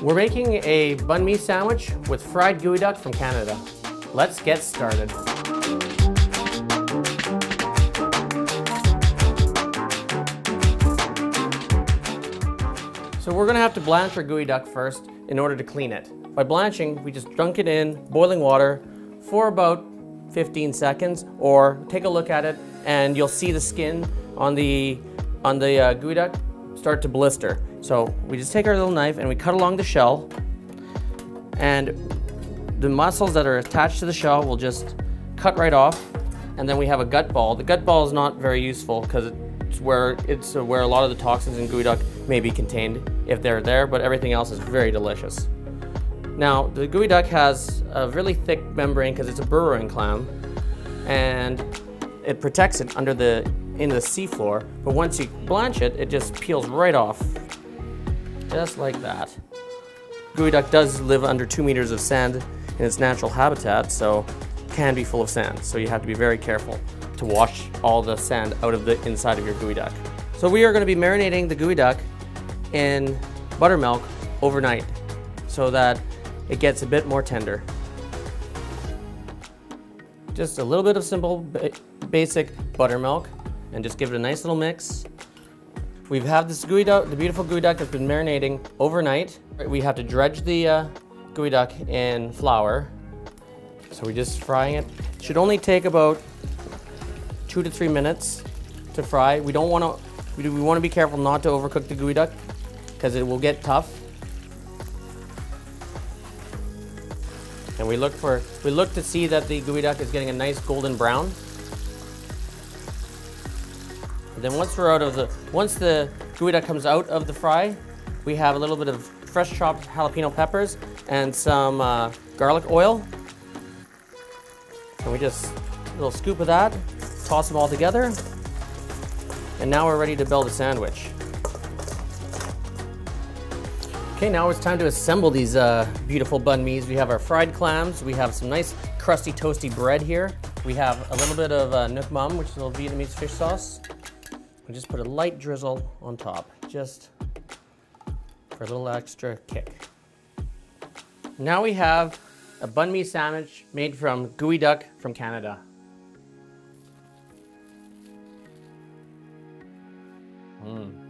We're making a banh mi sandwich with fried geoduck from Canada. Let's get started. So we're gonna have to blanch our geoduck first in order to clean it. By blanching, we just dunk it in boiling water for about 15 seconds, or take a look at it and you'll see the skin on the, on the uh, geoduck start to blister. So we just take our little knife and we cut along the shell and the muscles that are attached to the shell will just cut right off and then we have a gut ball. The gut ball is not very useful because it's where it's where a lot of the toxins in geoduck may be contained if they're there, but everything else is very delicious. Now, the geoduck has a really thick membrane because it's a burrowing clam, and it protects it under the in the seafloor. But once you blanch it, it just peels right off, just like that. Geoduck does live under two meters of sand in its natural habitat, so can be full of sand. So you have to be very careful to wash all the sand out of the inside of your geoduck. So we are going to be marinating the geoduck in buttermilk overnight so that it gets a bit more tender. Just a little bit of simple basic buttermilk and just give it a nice little mix. We've had this geoduck, the beautiful geoduck that's been marinating overnight. We have to dredge the uh, geoduck in flour. So we're just frying it. Should only take about two to three minutes to fry. We don't want to, we, we want to be careful not to overcook the geoduck because it will get tough. And we look for, we look to see that the geoduck is getting a nice golden brown. And then once we're out of the, once the duck comes out of the fry, we have a little bit of fresh chopped jalapeno peppers and some uh, garlic oil. And we just, a little scoop of that, toss them all together. And now we're ready to build a sandwich. Okay, now it's time to assemble these uh, beautiful banh mi's. We have our fried clams. We have some nice crusty toasty bread here. We have a little bit of uh, nuoc mam, which is a little Vietnamese fish sauce. We just put a light drizzle on top, just for a little extra kick. Now we have a banh mi sandwich made from geoduck from Canada. Mmm.